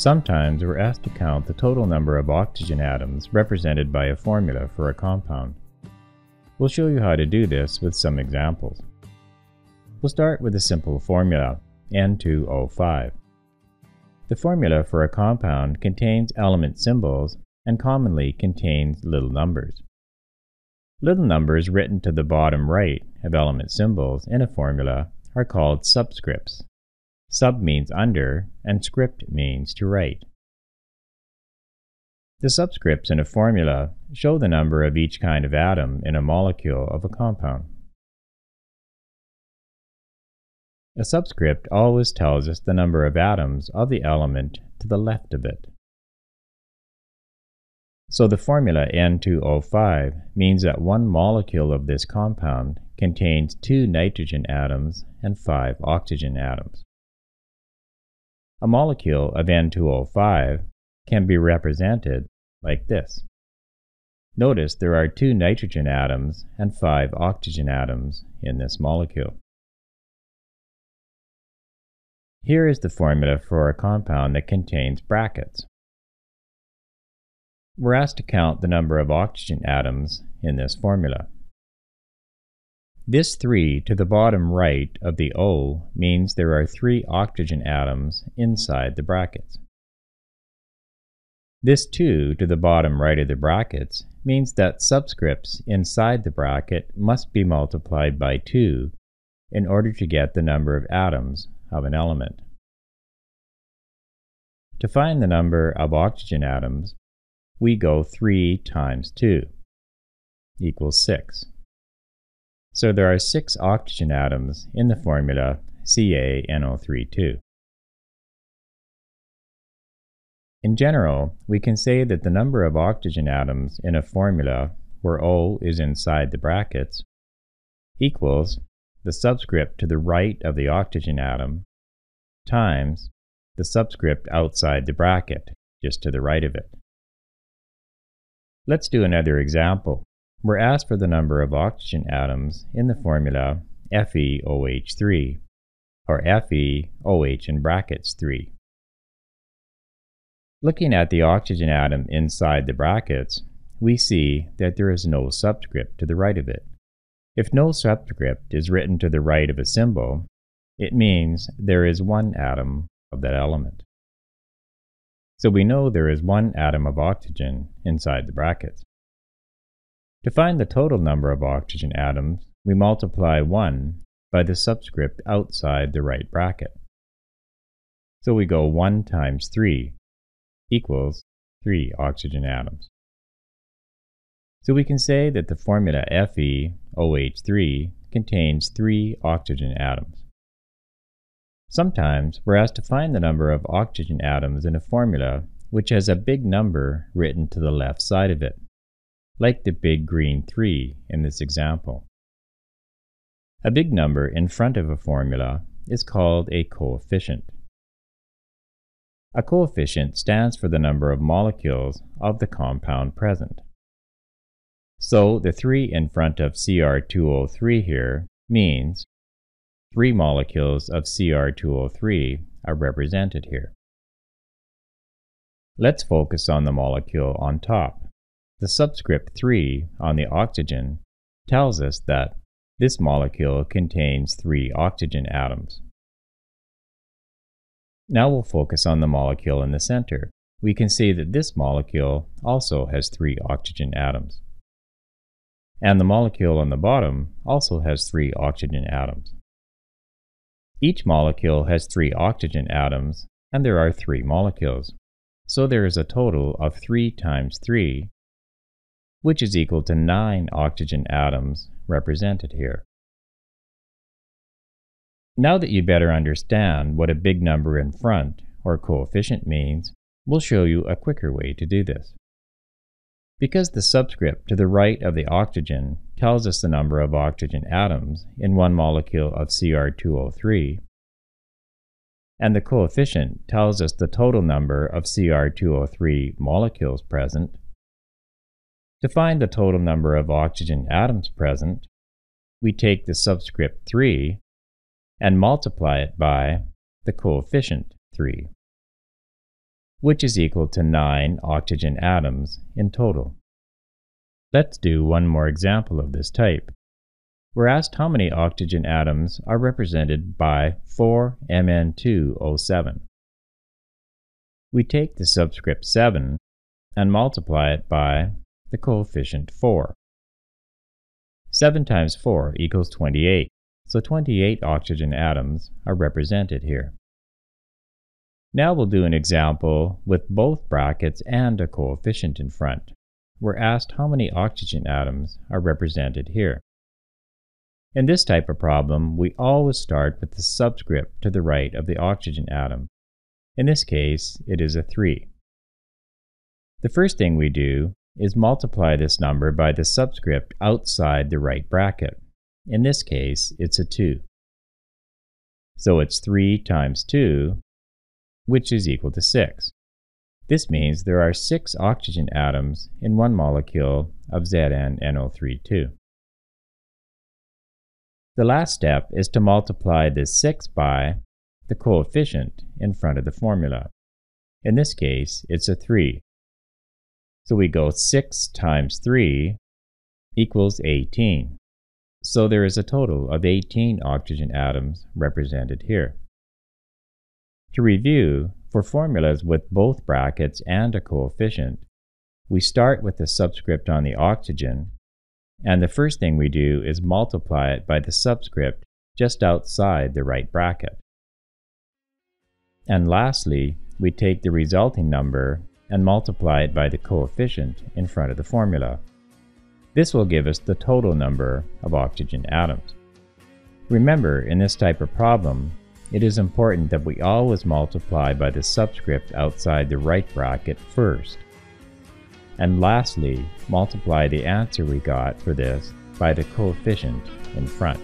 Sometimes we're asked to count the total number of oxygen atoms represented by a formula for a compound. We'll show you how to do this with some examples. We'll start with a simple formula, N2O5. The formula for a compound contains element symbols and commonly contains little numbers. Little numbers written to the bottom right of element symbols in a formula are called subscripts. Sub means under, and script means to write. The subscripts in a formula show the number of each kind of atom in a molecule of a compound. A subscript always tells us the number of atoms of the element to the left of it. So the formula N2O5 means that one molecule of this compound contains two nitrogen atoms and five oxygen atoms. A molecule of N2O5 can be represented like this. Notice there are two nitrogen atoms and five oxygen atoms in this molecule. Here is the formula for a compound that contains brackets. We're asked to count the number of oxygen atoms in this formula. This 3 to the bottom right of the O means there are three oxygen atoms inside the brackets. This 2 to the bottom right of the brackets means that subscripts inside the bracket must be multiplied by 2 in order to get the number of atoms of an element. To find the number of oxygen atoms, we go 3 times 2 equals 6. So there are six oxygen atoms in the formula CaNO32. In general, we can say that the number of oxygen atoms in a formula where O is inside the brackets equals the subscript to the right of the oxygen atom times the subscript outside the bracket, just to the right of it. Let's do another example. We're asked for the number of oxygen atoms in the formula FeOH3, or FeOH in brackets 3. Looking at the oxygen atom inside the brackets, we see that there is no subscript to the right of it. If no subscript is written to the right of a symbol, it means there is one atom of that element. So we know there is one atom of oxygen inside the brackets. To find the total number of oxygen atoms, we multiply 1 by the subscript outside the right bracket. So we go 1 times 3 equals 3 oxygen atoms. So we can say that the formula FeOH3 contains 3 oxygen atoms. Sometimes we're asked to find the number of oxygen atoms in a formula which has a big number written to the left side of it like the big green 3 in this example. A big number in front of a formula is called a coefficient. A coefficient stands for the number of molecules of the compound present. So the 3 in front of Cr2O3 here means 3 molecules of Cr2O3 are represented here. Let's focus on the molecule on top. The subscript 3 on the oxygen tells us that this molecule contains three oxygen atoms. Now we'll focus on the molecule in the center. We can see that this molecule also has three oxygen atoms. And the molecule on the bottom also has three oxygen atoms. Each molecule has three oxygen atoms, and there are three molecules. So there is a total of 3 times 3, which is equal to 9 oxygen atoms represented here. Now that you better understand what a big number in front, or coefficient, means, we'll show you a quicker way to do this. Because the subscript to the right of the oxygen tells us the number of oxygen atoms in one molecule of Cr2O3, and the coefficient tells us the total number of Cr2O3 molecules present, to find the total number of oxygen atoms present, we take the subscript 3 and multiply it by the coefficient 3. which is equal to 9 oxygen atoms in total. Let's do one more example of this type. We're asked how many oxygen atoms are represented by 4Mn2O7. We take the subscript 7 and multiply it by the coefficient 4. 7 times 4 equals 28, so 28 oxygen atoms are represented here. Now we'll do an example with both brackets and a coefficient in front. We're asked how many oxygen atoms are represented here. In this type of problem, we always start with the subscript to the right of the oxygen atom. In this case, it is a 3. The first thing we do is multiply this number by the subscript outside the right bracket. In this case, it's a 2. So it's 3 times 2, which is equal to 6. This means there are 6 oxygen atoms in one molecule of ZnNO32. The last step is to multiply this 6 by the coefficient in front of the formula. In this case, it's a 3. So we go 6 times 3 equals 18. So there is a total of 18 oxygen atoms represented here. To review, for formulas with both brackets and a coefficient, we start with the subscript on the oxygen and the first thing we do is multiply it by the subscript just outside the right bracket. And lastly, we take the resulting number and multiply it by the coefficient in front of the formula. This will give us the total number of oxygen atoms. Remember, in this type of problem, it is important that we always multiply by the subscript outside the right bracket first. And lastly, multiply the answer we got for this by the coefficient in front.